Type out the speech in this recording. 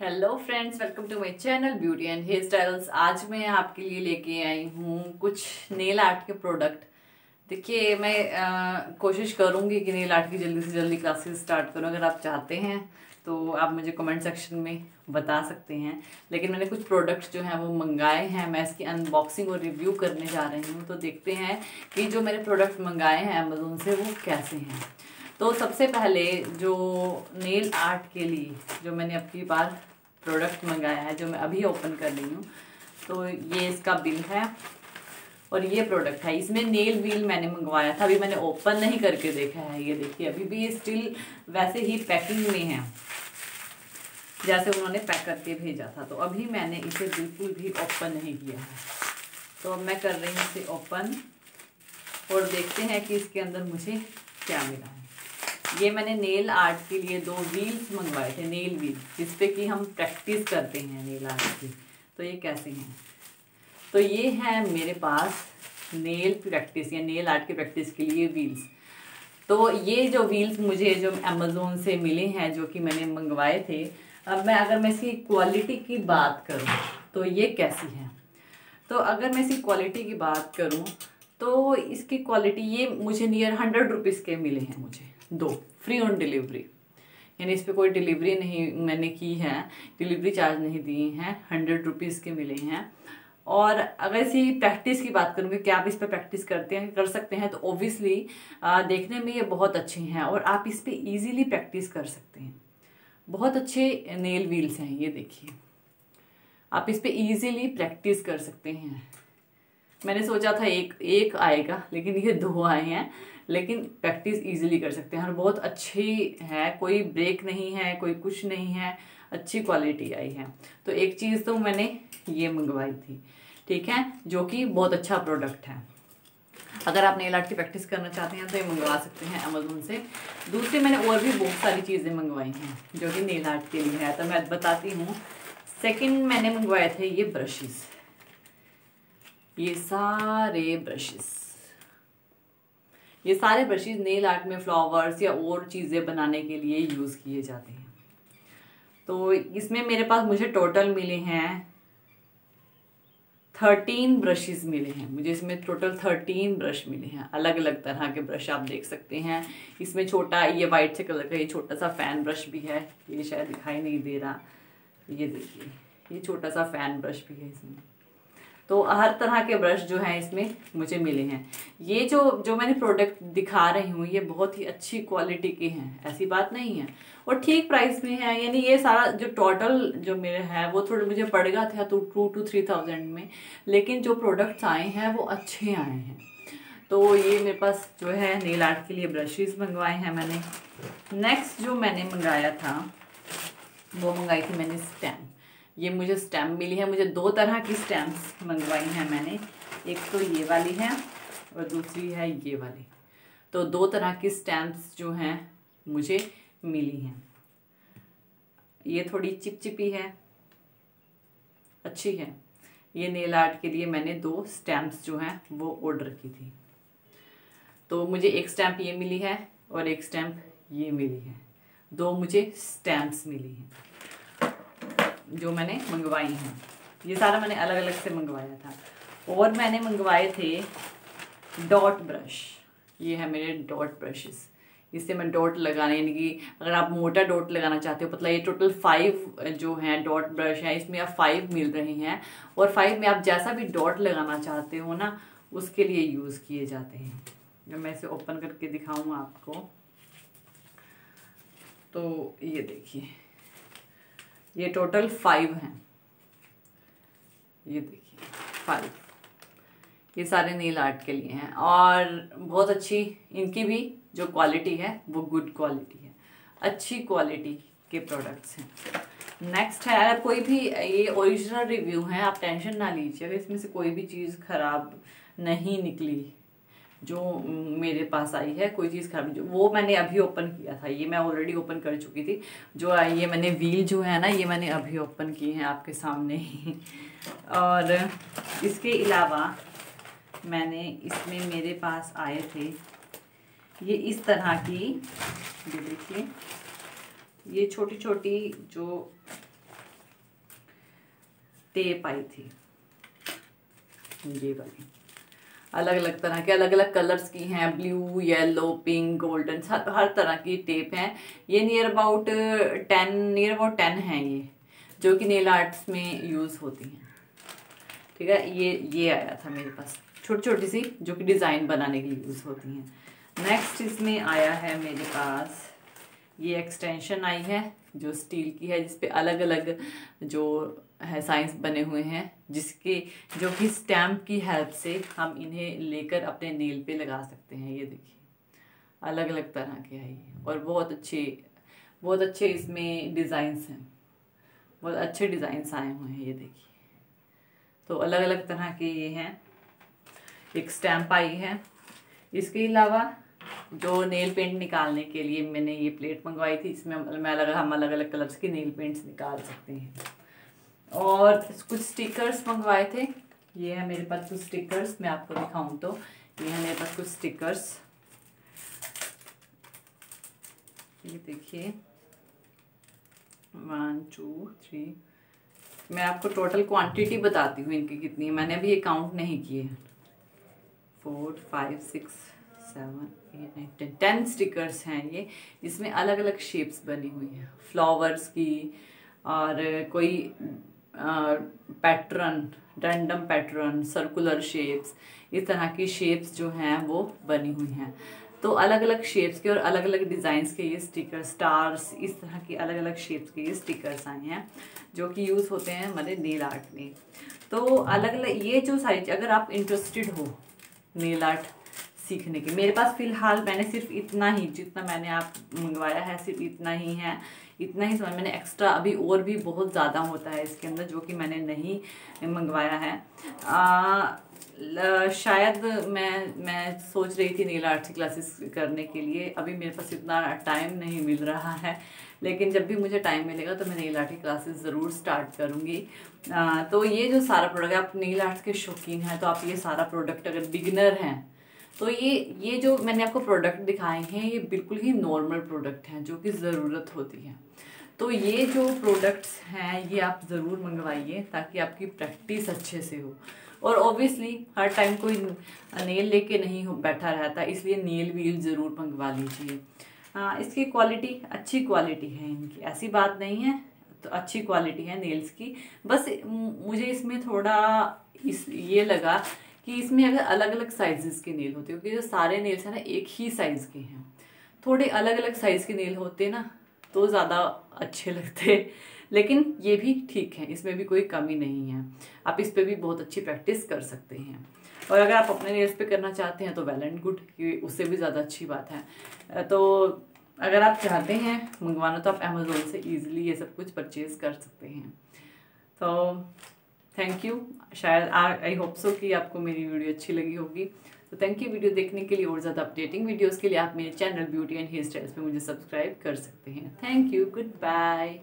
Hello friends welcome to my channel beauty and hair styles आज मैं आपके लिए लेके आई हूँ कुछ नेल आर्ट के प्रोडक्ट देखिए मैं आ, कोशिश करूँगी कि नेल आर्ट की जल्दी से जल्दी क्लासेस स्टार्ट करूँ अगर आप चाहते हैं तो आप मुझे कमेंट सेक्शन में बता सकते हैं। लेकिन मैंने कुछ प्रोडक्ट्स जो हैं वो मंगाए हैं मैं इसकी अनबॉक्सिंग और रिव्यू करने जा रही हूँ तो देखते हैं कि जो मैंने प्रोडक्ट मंगाए हैं अमेज़ोन से वो कैसे हैं। तो सबसे पहले जो नेल आर्ट के लिए जो मैंने अपनी बार प्रोडक्ट मंगाया है, जो मैं अभी ओपन कर रही हूँ तो ये इसका बिल है और ये प्रोडक्ट है। इसमें नेल व्हील मैंने मंगवाया था, अभी मैंने ओपन नहीं करके देखा है। ये देखिए, अभी भी स्टिल वैसे ही पैकिंग में है, जैसे उन्होंने पैक करके भेजा था। तो अभी मैंने इसे बिल्कुल भी ओपन नहीं किया है। तो अब मैं कर रही हूँ इसे ओपन और देखते हैं कि इसके अंदर मुझे क्या मिला है। ये मैंने नेल आर्ट के लिए दो व्हील्स मंगवाए थे नेल व्हील जिसपे कि हम प्रैक्टिस करते हैं नेल आर्ट की। तो ये कैसे हैं? तो ये है मेरे पास नेल प्रैक्टिस या नेल आर्ट की प्रैक्टिस के लिए व्हील्स तो ये जो व्हील्स मुझे जो अमेज़ोन से मिले हैं, जो कि मैंने मंगवाए थे, अब मैं, अगर मैं इसकी क्वालिटी की बात करूँ तो ये कैसी है? तो अगर मैं इसकी क्वालिटी की बात करूँ तो इसकी क्वालिटी ये मुझे नियर हंड्रेड रुपीज़ के मिले हैं मुझे। दो फ्री ऑन डिलीवरी यानी इस पर कोई डिलीवरी नहीं मैंने की है डिलीवरी चार्ज नहीं दिए हैं हंड्रेड रुपीज़ के मिले हैं. और अगर इसी प्रैक्टिस की बात करूँगी कि आप इस पर प्रैक्टिस करते हैं, कर सकते हैं तो ओबियसली देखने में ये बहुत अच्छे हैं और आप इस पर ईजीली प्रैक्टिस कर सकते हैं. बहुत अच्छे नेल व्हील्स हैं, ये देखिए. आप इस पर ईजीली प्रैक्टिस कर सकते हैं. मैंने सोचा था एक एक आएगा, लेकिन ये दो आए हैं. लेकिन प्रैक्टिस इजीली कर सकते हैं। और बहुत अच्छी है, कोई ब्रेक नहीं है, कोई कुछ नहीं है, अच्छी क्वालिटी आई है। तो एक चीज़ तो मैंने ये मंगवाई थी, ठीक है, जो कि बहुत अच्छा प्रोडक्ट है। अगर आप नेल आर्ट की प्रैक्टिस करना चाहते हैं तो ये मंगवा सकते हैं अमेजोन से। दूसरी, मैंने और भी बहुत सारी चीज़ें मंगवाई हैं, जो कि नेल आर्ट के लिए है। तो मैं बताती हूँ सेकंड मैंने मंगवाए थे ये ब्रशेस ये सारे ब्रशेस ये सारे ब्रशेज नेल आर्ट में फ्लावर्स या और चीज़ें बनाने के लिए यूज़ किए जाते हैं। तो इसमें मेरे पास मुझे टोटल मिले हैं थर्टीन ब्रशेस मिले हैं। मुझे इसमें टोटल थर्टीन ब्रश मिले हैं। अलग अलग तरह के ब्रश आप देख सकते हैं। इसमें छोटा, ये वाइट से कलर का ये छोटा सा फ़ैन ब्रश भी है। ये शायद दिखाई नहीं दे रहा। ये देखिए, ये छोटा सा फ़ैन ब्रश भी है इसमें। तो हर तरह के ब्रश जो हैं इसमें मुझे मिले हैं। ये जो जो मैंने प्रोडक्ट दिखा रही हूँ, ये बहुत ही अच्छी क्वालिटी के हैं, ऐसी बात नहीं है। और ठीक प्राइस में है, यानी ये सारा जो टोटल जो मेरे है, वो थोड़ा मुझे पड़ गया था तो टू टू थ्री थाउज़ेंड में, लेकिन जो प्रोडक्ट्स आए हैं, वो अच्छे आए हैं। तो ये मेरे पास जो है नील आर्ट के लिए ब्रशेस मंगवाए हैं मैंने। नेक्स्ट जो मैंने मंगाया था, वो मंगाई थी मैंने स्टैम्प ये मुझे स्टैम्प मिली है, मुझे दो तरह की स्टैम्प्स मंगवाई हैं मैंने। एक तो ये वाली है और दूसरी है ये वाली। तो दो तरह की स्टैम्प्स जो हैं मुझे मिली हैं। ये थोड़ी चिपचिपी है, अच्छी है। ये नेल आर्ट के लिए मैंने दो स्टैम्प्स जो हैं वो ऑर्डर की थी। तो मुझे एक स्टैम्प ये मिली है और एक स्टैम्प ये मिली है। दो मुझे स्टैम्प्स मिली हैं। जो मैंने मंगवाई हैं। ये सारा मैंने अलग अलग से मंगवाया था। और मैंने मंगवाए थे डॉट ब्रश। ये है मेरे डॉट ब्रशेस। इससे मैं डॉट लगाने, यानी कि अगर आप मोटा डॉट लगाना चाहते हो मतलब ये टोटल फाइव जो हैं, डॉट ब्रश है, इसमें आप फाइव मिल रहे हैं। और फाइव में आप जैसा भी डॉट लगाना चाहते हो ना, उसके लिए यूज़ किए जाते हैं। जब मैं इसे ओपन करके दिखाऊँ आपको। तो ये देखिए। ये टोटल फाइव हैं। ये देखिए फाइव ये सारे नील आर्ट के लिए हैं और बहुत अच्छी, इनकी भी जो क्वालिटी है, वो गुड क्वालिटी है। अच्छी क्वालिटी के प्रोडक्ट्स हैं। नेक्स्ट है, अगर कोई भी, ये ओरिजिनल रिव्यू है, आप टेंशन ना लीजिए, अगर इसमें से कोई भी चीज़ ख़राब नहीं निकली जो मेरे पास आई है, कोई चीज़ खराब वो मैंने अभी ओपन किया था, ये मैं ऑलरेडी ओपन कर चुकी थी, जो आई, ये मैंने व्हील जो है ना, ये मैंने अभी ओपन की है आपके सामने ही। और इसके अलावा मैंने इसमें मेरे पास आए थे, ये इस तरह की, ये देखिए, ये छोटी छोटी जो टेप आई थी, ये वाली। अलग अलग तरह के अलग अलग कलर्स की हैं ब्लू येलो पिंक गोल्डन हर तरह की टेप हैं। ये near about ten near about ten हैं ये, जो कि नेल आर्ट्स में यूज़ होती हैं। ठीक है? ये ये आया था मेरे पास। छोटी छोटी सी, जो कि डिज़ाइन बनाने के लिए यूज़ होती हैं। नेक्स्ट इसमें आया है मेरे पास, ये एक्सटेंशन आई है, जो स्टील की है, जिसपे अलग अलग जो साइंस बने हुए हैं, जिसके, जो कि स्टैम्प की हेल्प से हम इन्हें लेकर अपने नेल पे लगा सकते हैं, ये देखिए। अलग अलग तरह के हैं ये, और बहुत अच्छे बहुत अच्छे इसमें डिज़ाइंस हैं। बहुत अच्छे डिज़ाइंस आए हुए हैं, ये देखिए। तो अलग अलग तरह के ये हैं। एक स्टैम्प आई है। इसके अलावा, जो नेल पेंट निकालने के लिए मैंने ये प्लेट मंगवाई थी, इसमें मैं अलग, हम अलग अलग कलर्स के नेल पेंट्स निकाल सकते हैं। और कुछ स्टिकर्स मंगवाए थे। ये है मेरे पास कुछ स्टिकर्स मैं आपको दिखाऊँ तो। ये है मेरे पास कुछ स्टिकर्स ये देखिए। वन टू थ्री मैं आपको टोटल क्वांटिटी बताती हूँ इनकी कितनी है। मैंने अभी ये काउंट नहीं किए four five six seven eight nine ten ten stickers हैं ये। इसमें अलग अलग शेप्स बनी हुई हैं। फ्लावर्स की और कोई pattern random pattern circular shapes इस तरह की शेप्स जो हैं वो बनी हुई हैं। तो अलग अलग शेप्स के और अलग अलग डिज़ाइंस के ये स्टिकर स्टार्स इस तरह की अलग अलग शेप्स के ये स्टिकर्स आए हैं, जो कि यूज़ होते हैं हमारे नील आर्ट में। तो अलग अलग ये जो सारी, अगर आप इंटरेस्टेड हो नील आर्ट सीखने की मेरे पास फ़िलहाल मैंने सिर्फ़ इतना ही जितना मैंने आप मंगवाया है सिर्फ़ इतना ही है। इतना ही समझ मैंने एक्स्ट्रा अभी और भी बहुत ज़्यादा होता है इसके अंदर जो कि मैंने नहीं मंगवाया है। आ, ल, शायद मैं मैं सोच रही थी नीला आर्ट की क्लासेस करने के लिए। अभी मेरे पास इतना टाइम नहीं मिल रहा है। लेकिन जब भी मुझे टाइम मिलेगा तो मैं नील आर्ट की क्लासेस ज़रूर स्टार्ट करूँगी। तो ये जो सारा प्रोडक्ट आप नील आर्ट के शौकीन हैं तो आप ये सारा प्रोडक्ट अगर बिगनर हैं तो ये ये जो मैंने आपको प्रोडक्ट दिखाए हैं, ये बिल्कुल ही नॉर्मल प्रोडक्ट हैं, जो कि ज़रूरत होती है। तो ये जो प्रोडक्ट्स हैं, ये आप ज़रूर मंगवाइए ताकि आपकी प्रैक्टिस अच्छे से हो। और ऑब्वियसली हर टाइम कोई नेल लेके नहीं बैठा रहता, इसलिए नेल व्हील ज़रूर मंगवा लीजिए। इसकी क्वालिटी अच्छी क्वालिटी है इनकी। ऐसी बात नहीं है तो अच्छी क्वालिटी है नेल्स की। बस मुझे इसमें थोड़ा इस, ये लगा कि इसमें अगर अलग अलग साइजेस के नेल होते क्योंकि जो सारे नेल्स हैं ना, एक ही साइज़ के हैं। थोड़े अलग अलग साइज़ के नेल होते ना तो ज़्यादा अच्छे लगते लेकिन ये भी ठीक है, इसमें भी कोई कमी नहीं है। आप इस पर भी बहुत अच्छी प्रैक्टिस कर सकते हैं। और अगर आप अपने नेल्स पे करना चाहते हैं तो वेल एंड गुड उससे भी ज़्यादा अच्छी बात है। तो अगर आप चाहते हैं मंगवाना तो आप अमेज़ोन से ईजिली ये सब कुछ परचेज़ कर सकते हैं। तो थैंक यू शायद आई होप सो कि आपको मेरी वीडियो अच्छी लगी होगी। तो थैंक यू वीडियो देखने के लिए और ज़्यादा अपडेटिंग वीडियोज़ के लिए आप मेरे channel beauty and hair styles पर मुझे सब्सक्राइब कर सकते हैं। Thank you good bye